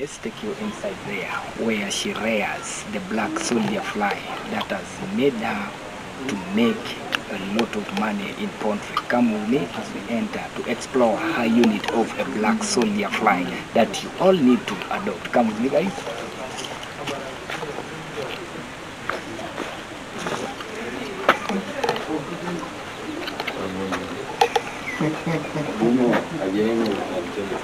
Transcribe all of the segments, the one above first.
let's take you inside there where she rears the black soldier fly that has made her to make a lot of money in poultry. Come with me as we enter to explore her unit of a black soldier fly that you all need to adopt. Come with me guys. Ini ajeno, ajeno.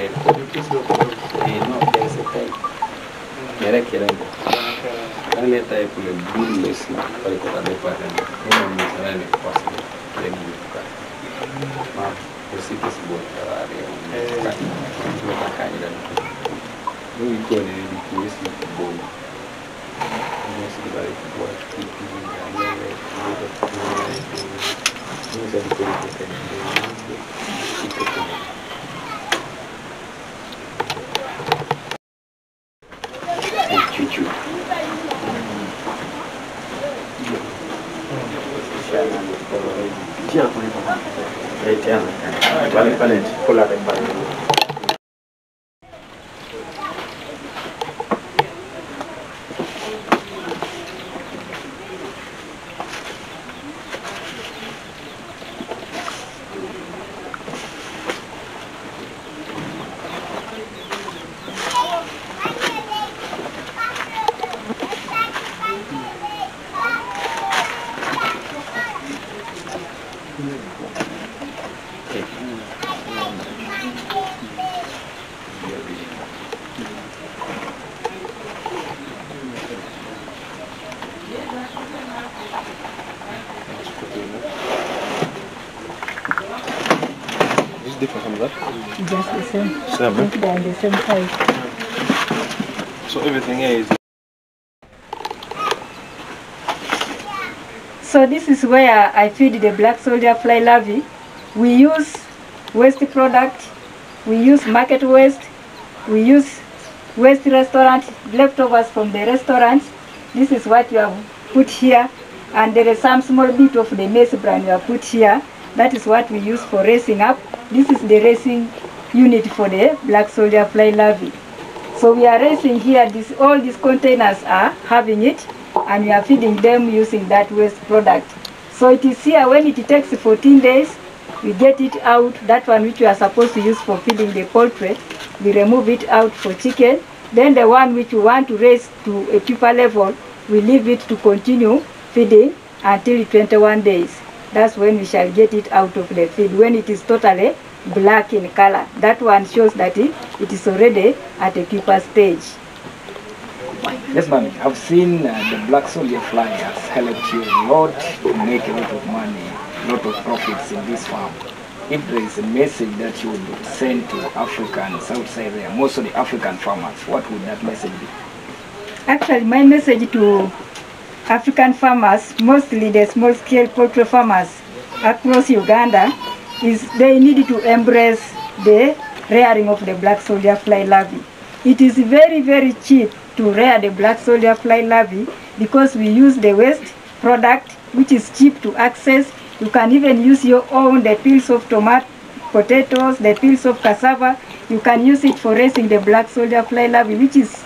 Any type of blue lace, but it got the pattern. No one is really possible. Then you cut. Ma, the city is good. When you go there, you can see the bone. You can see like what people and then like you look at the things that you can do. Ahí te different from that. Just the same. Seven. They're the same size. So everything here is So this is where I feed the black soldier fly larvae. We use waste product, we use market waste, we use waste restaurant, leftovers from the restaurants. This is what you have put here. And there is some small bit of the maize bran you have put here. That is what we use for raising up. This is the racing unit for the black soldier fly larvae. So we are raising here, this, all these containers are having it and we are feeding them using that waste product. So it is here when it takes 14 days, we get it out, that one which we are supposed to use for feeding the poultry, we remove it out for chicken. Then the one which we want to raise to a cheaper level, we leave it to continue feeding until 21 days. That's when we shall get it out of the feed, when it is totally black in color. That one shows that it, it is already at a pupa stage. Yes, ma'am. I've seen uh, the black soldier fly has helped you a lot to make a lot of money, a lot of profits in this farm. If there is a message that you would send to Africans outside there, mostly African farmers, what would that message be? Actually, my message to African farmers, mostly the small scale poultry farmers across Uganda, is they need to embrace the rearing of the black soldier fly larvae. It is very, very cheap to rear the black soldier fly larvae because we use the waste product which is cheap to access. You can even use your own, the peels of tomato, potatoes, the peels of cassava. You can use it for raising the black soldier fly larvae, which is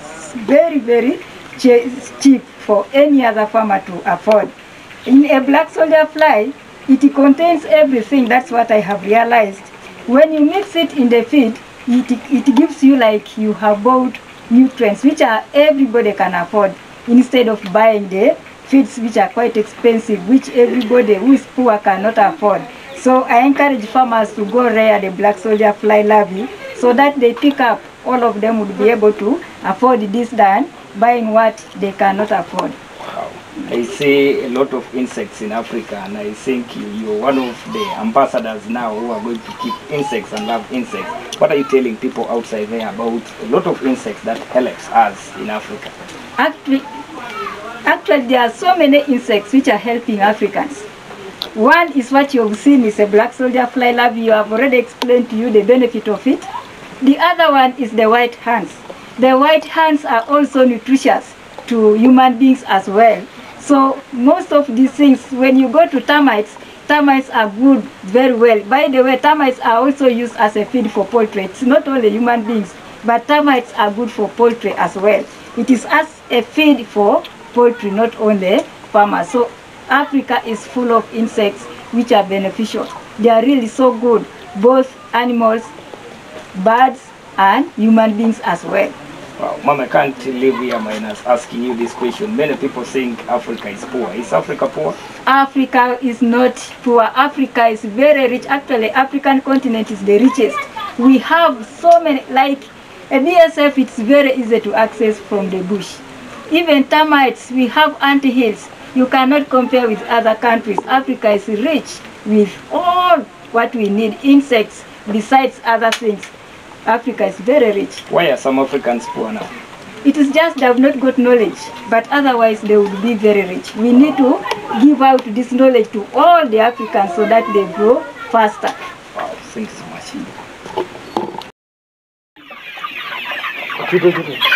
very, very cheap for any other farmer to afford. In a black soldier fly, it contains everything. That's what I have realized. When you mix it in the feed, it, it gives you like you have bought nutrients which are everybody can afford instead of buying the feeds which are quite expensive which everybody who is poor cannot afford. So I encourage farmers to go rear the black soldier fly larvae so that they pick up all of them would be able to afford this than buying what they cannot afford. Wow. I see a lot of insects in Africa, and I think you, you're one of the ambassadors now who are going to keep insects and love insects. What are you telling people outside there about a lot of insects that helps us in Africa? Actually, actually, there are so many insects which are helping Africans. One is what you've seen is a black soldier fly larvae. You have already explained to you the benefit of it. The other one is the white ants. The white ants are also nutritious to human beings as well. So most of these things, when you go to termites, termites are good very well. By the way, termites are also used as a feed for poultry. It's not only human beings, but termites are good for poultry as well. It is as a feed for poultry, not only farmers. So Africa is full of insects which are beneficial. They are really so good, both animals, birds, and human beings as well. Wow, Mom, I can't live here minus asking you this question. Many people think Africa is poor. Is Africa poor? Africa is not poor. Africa is very rich. Actually, African continent is the richest. We have so many, like a BSF, it's very easy to access from the bush. Even termites, we have ant hills. You cannot compare with other countries. Africa is rich with all what we need, insects, besides other things. Africa is very rich. Why are some Africans poor now? It is just they have not got knowledge, but otherwise they would be very rich. We need to give out this knowledge to all the Africans so that they grow faster. Wow, thank you so much.